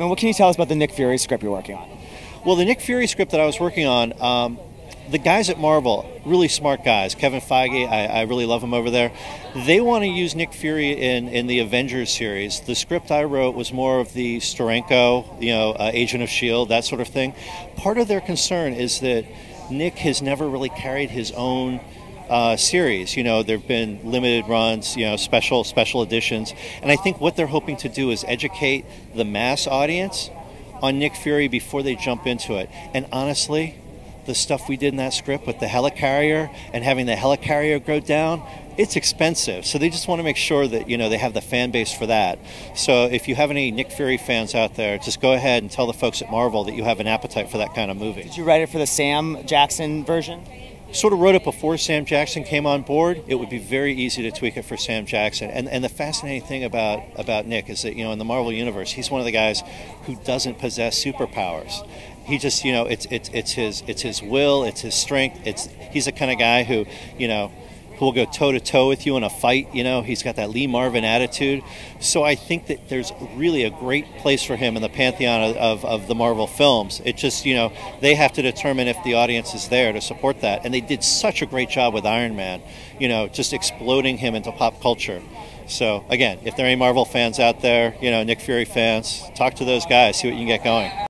And what can you tell us about the Nick Fury script you're working on? Well, the Nick Fury script that I was working on, um, the guys at Marvel, really smart guys. Kevin Feige, I, I really love him over there. They want to use Nick Fury in, in the Avengers series. The script I wrote was more of the Steranko, you know, uh, Agent of S.H.I.E.L.D., that sort of thing. Part of their concern is that Nick has never really carried his own uh, series. You know, there have been limited runs, you know, special special editions, and I think what they're hoping to do is educate the mass audience on Nick Fury before they jump into it. And honestly, the stuff we did in that script with the helicarrier and having the helicarrier go down, it's expensive. So they just want to make sure that you know they have the fan base for that. So if you have any Nick Fury fans out there, just go ahead and tell the folks at Marvel that you have an appetite for that kind of movie. Did you write it for the Sam Jackson version? Sort of wrote it before Sam Jackson came on board. It would be very easy to tweak it for Sam Jackson. And and the fascinating thing about about Nick is that you know in the Marvel universe, he's one of the guys who doesn't possess superpowers. He just you know it's it's it's his it's his will, it's his strength. It's he's the kind of guy who you know who will go toe to toe with you in a fight. You know, he's got that Lee Marvin attitude. So I think that there's really a great place for him in the pantheon of, of, the Marvel films. It just, you know, they have to determine if the audience is there to support that. And they did such a great job with Iron Man, you know, just exploding him into pop culture. So again, if there are any Marvel fans out there, you know, Nick Fury fans, talk to those guys, see what you can get going.